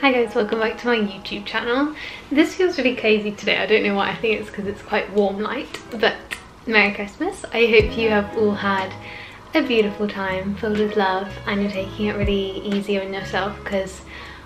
Hi guys, welcome back to my YouTube channel. This feels really crazy today. I don't know why. I think it's because it's quite warm light. But Merry Christmas. I hope you have all had a beautiful time filled with love and you're taking it really easy on yourself because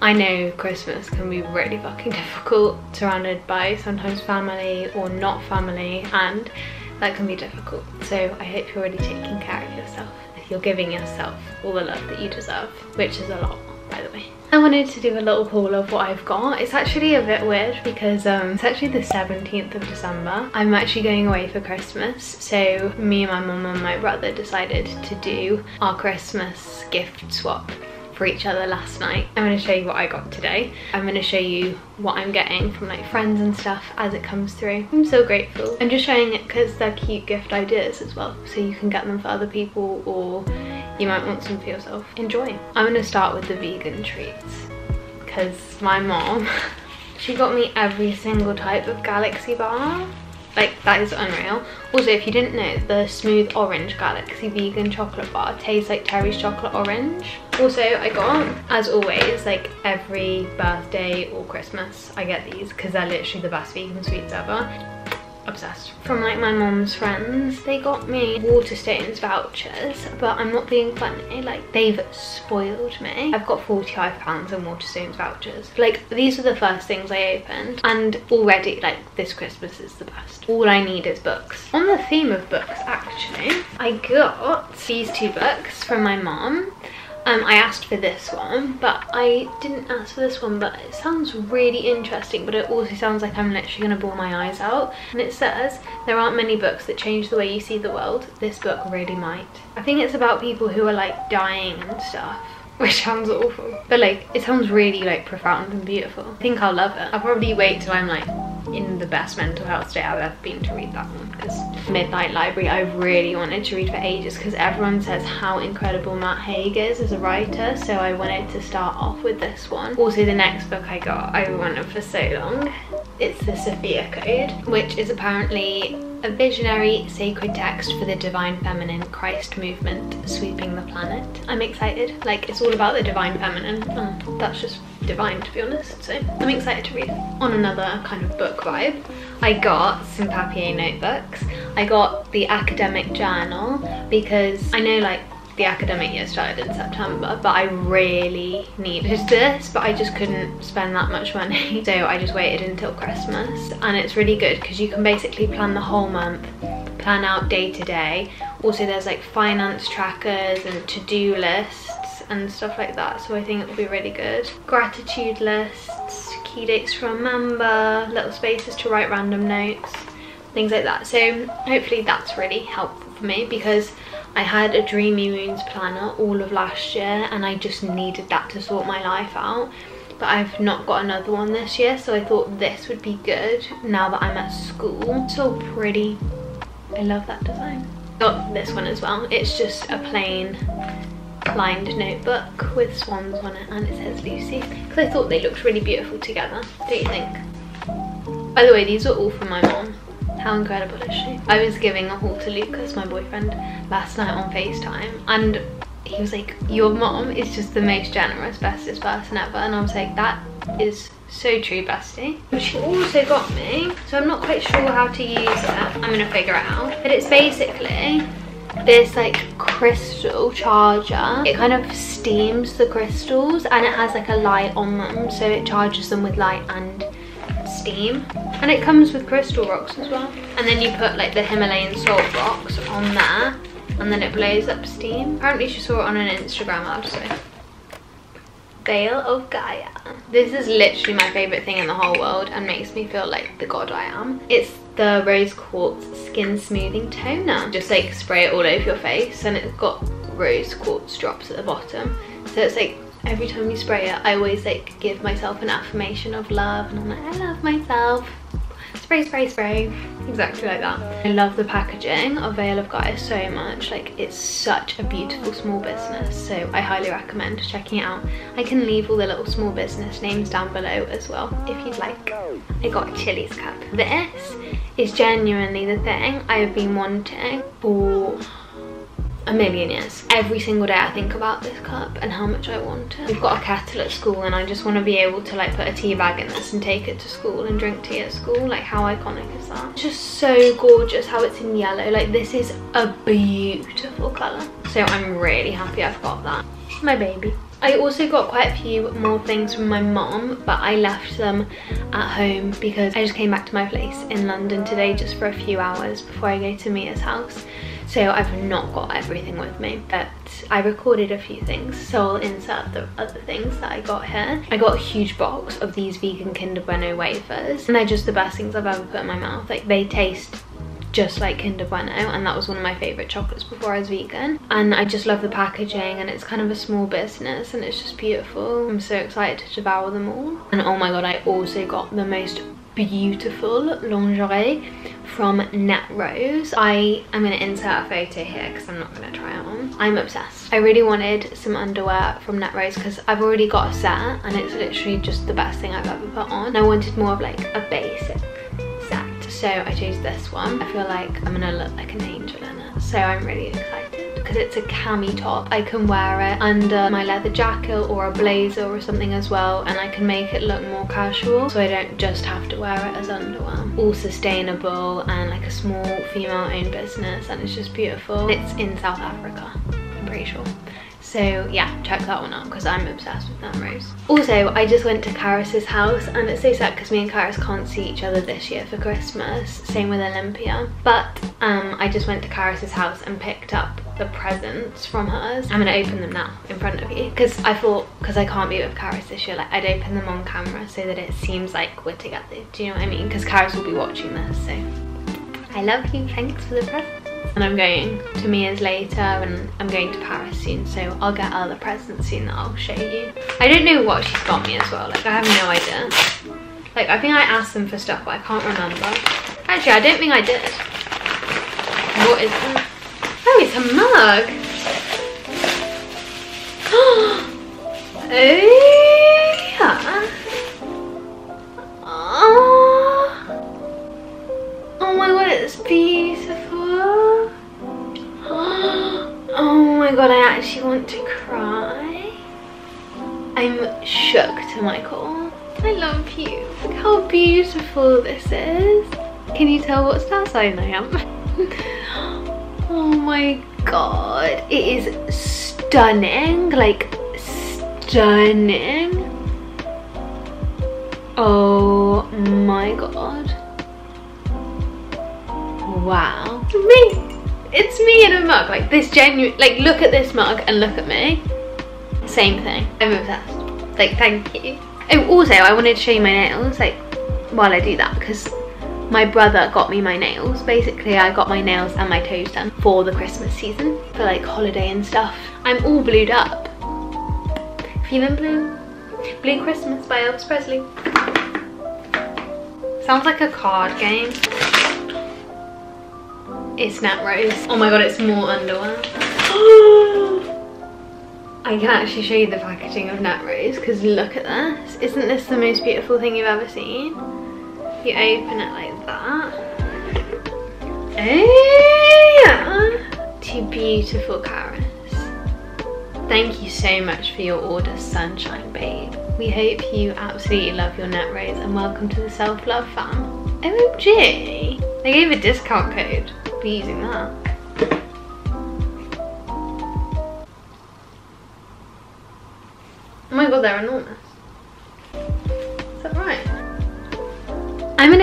I know Christmas can be really fucking difficult surrounded by sometimes family or not family and that can be difficult. So I hope you're really taking care of yourself. You're giving yourself all the love that you deserve, which is a lot by the way. I wanted to do a little haul of what I've got. It's actually a bit weird because um, it's actually the 17th of December. I'm actually going away for Christmas. So me and my mum and my brother decided to do our Christmas gift swap for each other last night. I'm going to show you what I got today. I'm going to show you what I'm getting from like friends and stuff as it comes through. I'm so grateful. I'm just showing it because they're cute gift ideas as well. So you can get them for other people or you might want some for yourself. Enjoy. I'm to start with the vegan treats because my mom, she got me every single type of Galaxy bar like that is unreal also if you didn't know the smooth orange galaxy vegan chocolate bar tastes like terry's chocolate orange also i got as always like every birthday or christmas i get these because they're literally the best vegan sweets ever obsessed. From like my mom's friends, they got me Waterstones vouchers, but I'm not being funny, like they've spoiled me. I've got 45 pounds in Waterstones vouchers. Like these are the first things I opened and already like this Christmas is the best. All I need is books. On the theme of books actually, I got these two books from my mom um, I asked for this one, but I didn't ask for this one, but it sounds really interesting, but it also sounds like I'm literally gonna bore my eyes out. And it says, there aren't many books that change the way you see the world. This book really might. I think it's about people who are like dying and stuff which sounds awful but like it sounds really like profound and beautiful i think i'll love it i'll probably wait till i'm like in the best mental health state I've ever been to read that one because Midnight Library I've really wanted to read for ages because everyone says how incredible Matt Haig is as a writer so I wanted to start off with this one. Also the next book I got I wanted for so long. It's the Sophia Code which is apparently a visionary sacred text for the divine feminine Christ movement sweeping the planet. I'm excited, like it's all about the divine feminine and that's just divine to be honest, so I'm excited to read it. On another kind of book vibe, I got some papier notebooks. I got the academic journal because I know like the academic year started in September, but I really needed this, but I just couldn't spend that much money. So I just waited until Christmas and it's really good because you can basically plan the whole month, plan out day to day. Also there's like finance trackers and to-do lists and stuff like that. So I think it'll be really good. Gratitude lists, key dates to remember, little spaces to write random notes, things like that. So hopefully that's really helpful for me because I had a Dreamy Moons planner all of last year and I just needed that to sort my life out. But I've not got another one this year, so I thought this would be good now that I'm at school. So pretty. I love that design. Got this one as well. It's just a plain lined notebook with swans on it and it says Lucy because I thought they looked really beautiful together, don't you think? By the way, these are all from my mom. How incredible is she? I was giving a haul to Lucas, my boyfriend, last night on FaceTime and he was like, your mom is just the most generous, bestest person ever. And I was like, that is so true, bestie. But she also got me, so I'm not quite sure how to use it. I'm gonna figure it out. But it's basically this like crystal charger. It kind of steams the crystals and it has like a light on them. So it charges them with light and steam and it comes with crystal rocks as well and then you put like the Himalayan salt rocks on there and then it blows up steam apparently she saw it on an Instagram ad so Veil of Gaia. This is literally my favourite thing in the whole world and makes me feel like the god I am. It's the Rose Quartz Skin Smoothing Toner. Just like spray it all over your face and it's got rose quartz drops at the bottom. So it's like every time you spray it, I always like give myself an affirmation of love and I'm like, I love myself. Spray, spray, spray. Exactly like that. I love the packaging of Veil of Gaia so much. Like it's such a beautiful small business. So I highly recommend checking it out. I can leave all the little small business names down below as well if you'd like. I got a Chilly's cup. This is genuinely the thing I have been wanting for a million years. Every single day I think about this cup and how much I want it. We've got a kettle at school and I just want to be able to like put a tea bag in this and take it to school and drink tea at school. Like how iconic is that? It's just so gorgeous how it's in yellow. Like this is a beautiful colour. So I'm really happy I've got that. My baby. I also got quite a few more things from my mom, but I left them at home because I just came back to my place in London today just for a few hours before I go to Mia's house. So I've not got everything with me, but I recorded a few things, so I'll insert the other things that I got here. I got a huge box of these vegan Kinder Bueno wafers, and they're just the best things I've ever put in my mouth. Like, they taste just like Kinder Bueno and that was one of my favourite chocolates before I was vegan and I just love the packaging and it's kind of a small business and it's just beautiful. I'm so excited to devour them all and oh my god I also got the most beautiful lingerie from Nette Rose. I am going to insert a photo here because I'm not going to try it on. I'm obsessed. I really wanted some underwear from Nette Rose because I've already got a set and it's literally just the best thing I've ever put on. I wanted more of like a basic set. so I chose this one. I feel like I'm gonna look like an angel in it. So I'm really excited because it's a cami top. I can wear it under my leather jacket or a blazer or something as well and I can make it look more casual so I don't just have to wear it as underwear. All sustainable and like a small female owned business and it's just beautiful. It's in South Africa, I'm pretty sure. So yeah, check that one out because I'm obsessed with that rose. Also, I just went to Karis's house and it's so sad because me and Karis can't see each other this year for Christmas. Same with Olympia. But um, I just went to Karis's house and picked up the presents from hers. I'm gonna open them now in front of you because I thought, because I can't be with Karis this year, like I'd open them on camera so that it seems like we're together. Do you know what I mean? Because Karis will be watching this, so I love you. Thanks for the presents. and I'm going to Mia's later and I'm going to Paris soon so I'll get other presents soon that I'll show you. I don't know what she's got me as well like I have no idea. Like I think I asked them for stuff but I can't remember. Actually I don't think I did. What is it? Oh it's a mug. oh yeah. Oh. oh my god it's beautiful. Oh my god, I actually want to cry. I'm shook to my core. I love you. Look how beautiful this is. Can you tell what star sign I am? oh my god. It is stunning. Like, stunning. Oh my god. Wow. Me it's me in a mug like this genuine like look at this mug and look at me same thing i'm obsessed like thank you oh also i wanted to show you my nails like while i do that because my brother got me my nails basically i got my nails and my toes done for the christmas season for like holiday and stuff i'm all blued up feeling blue blue christmas by elvis presley sounds like a card game it's Nette Rose. Oh my god, it's more underwear. I can actually show you the packaging of Nette Rose because look at this. Isn't this the most beautiful thing you've ever seen? You open it like that. Oh. Two beautiful Karis. Thank you so much for your order, Sunshine Babe. We hope you absolutely love your Nette Rose and welcome to the Self-Love fam. OMG! They gave a discount code be using that. Oh my god, they're enormous.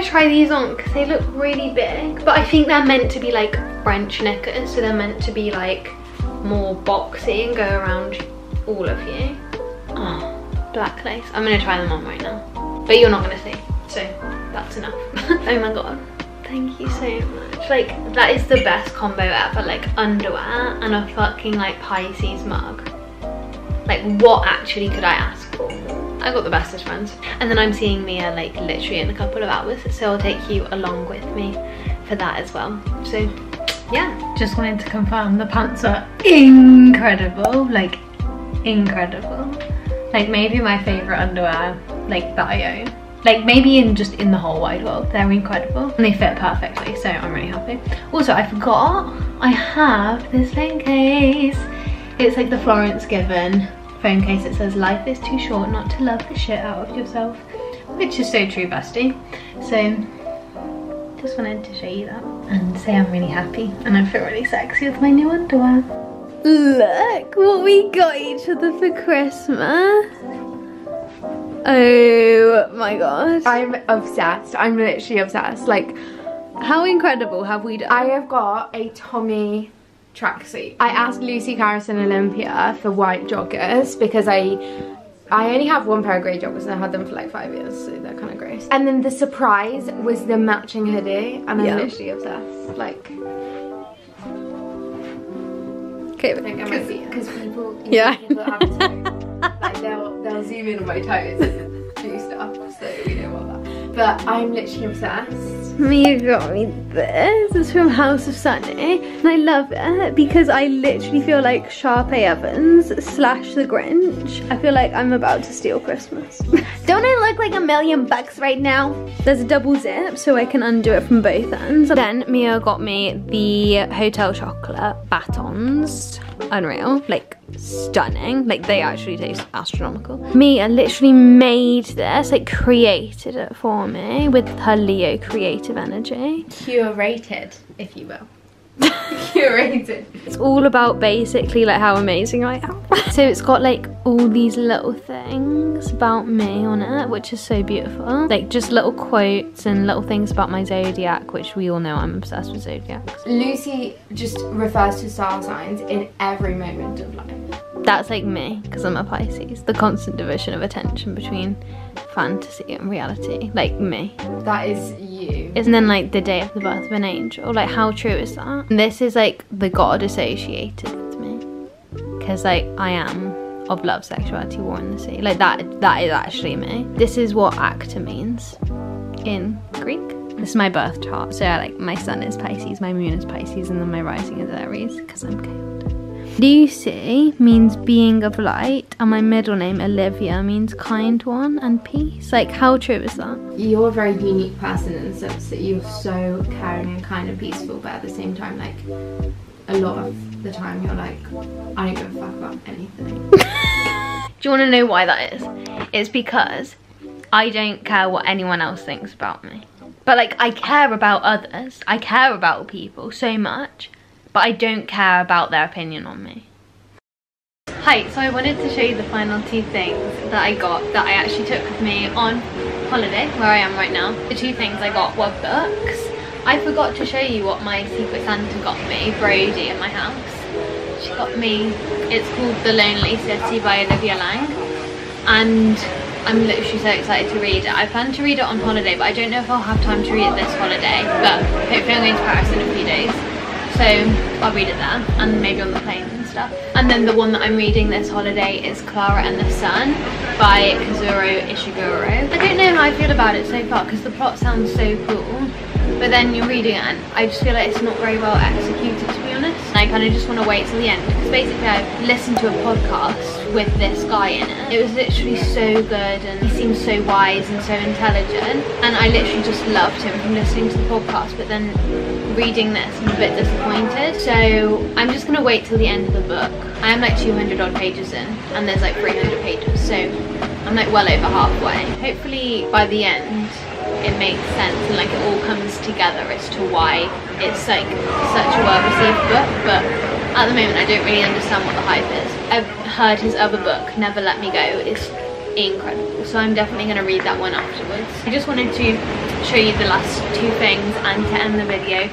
Gonna try these on because they look really big, but I think they're meant to be like French knickers, so they're meant to be like more boxy and go around all of you. Oh, black lace. I'm gonna try them on right now, but you're not gonna see, so that's enough. oh my god. Thank you so much. Like, that is the best combo ever. Like, underwear and a fucking, like, Pisces mug. Like, what actually could I ask for? I got the bestest friends. And then I'm seeing Mia, like, literally in a couple of hours. So I'll take you along with me for that as well. So, yeah. Just wanted to confirm the pants are incredible. Like, incredible. Like, maybe my favourite underwear, like, that I own like maybe in just in the whole wide world they're incredible and they fit perfectly so i'm really happy also i forgot i have this phone case it's like the florence given phone case that says life is too short not to love the shit out of yourself which is so true bestie so just wanted to show you that and say i'm really happy and i feel really sexy with my new underwear look what we got each other for christmas Oh my gosh. I'm obsessed. I'm literally obsessed. Like, how incredible have we done? I have got a Tommy tracksuit. I asked Lucy Karis and Olympia for white joggers because I I only have one pair of grey joggers and I had them for like five years, so they're kind of gross. And then the surprise was the matching hoodie, and I'm literally obsessed. Like, okay, because people, yeah, people have to, like they'll they'll zoom in on my toes and do stuff, so we know what that. But I'm literally obsessed. Me got me this. It's from House of Sunny. And I love it because I literally feel like Sharpay Evans slash the Grinch. I feel like I'm about to steal Christmas. Don't I look like a million bucks right now? There's a double zip so I can undo it from both ends. Then Mia got me the Hotel Chocolate batons. Unreal. Like stunning. Like they actually taste astronomical. Mia literally made this, like created it for me with her Leo creative energy. Curated, if you will. curated. It's all about basically like how amazing I am. so it's got like all these little things about me on it, which is so beautiful. Like just little quotes and little things about my zodiac, which we all know I'm obsessed with zodiacs. Lucy just refers to star signs in every moment of life. That's like me, because I'm a Pisces. The constant division of attention between fantasy and reality. Like me. That is you. Isn't then like the day of the birth of an angel? Like how true is that? And this is like the god associated with me. Because like I am of love, sexuality, war in the sea. Like that that is actually me. This is what actor means in Greek. This is my birth chart. So yeah, like my sun is Pisces, my moon is Pisces, and then my rising is Aries because I'm chaotic. Lucy means being of light, and my middle name Olivia means kind one and peace. Like, how true is that? You're a very unique person in the sense that you're so caring and kind and peaceful, but at the same time, like, a lot of the time you're like, I don't give a fuck about anything. Do you want to know why that is? It's because I don't care what anyone else thinks about me. But like, I care about others. I care about people so much but I don't care about their opinion on me. Hi, so I wanted to show you the final two things that I got that I actually took with me on holiday, where I am right now. The two things I got were books. I forgot to show you what my Secret Santa got me, Brody, in my house. She got me, it's called The Lonely City by Olivia Laing. And I'm literally so excited to read it. I plan to read it on holiday, but I don't know if I'll have time to read it this holiday. But hopefully I'm going to Paris in a few days so I'll read it there and maybe on the plane and stuff. And then the one that I'm reading this holiday is Clara and the Sun by Kazuo Ishiguro. I don't know how I feel about it so far because the plot sounds so cool but then you're reading it and I just feel like it's not very well executed to be honest. Kind of just want to wait till the end because basically I've listened to a podcast with this guy in it. It was literally so good and he seems so wise and so intelligent and I literally just loved him from listening to the podcast but then reading this I'm a bit disappointed so I'm just gonna wait till the end of the book. I am like 200 odd pages in and there's like 300 pages so I'm like well over halfway. Hopefully by the end it makes sense and like it all comes together as to why it's like such a well received book but at the moment I don't really understand what the hype is. I've heard his other book, Never Let Me Go, is incredible so I'm definitely going to read that one afterwards. I just wanted to show you the last two things and to end the video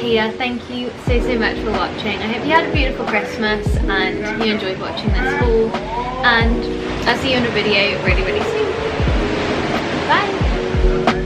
here. Thank you so so much for watching. I hope you had a beautiful Christmas and you enjoyed watching this haul and I'll see you in a video really really soon. Bye!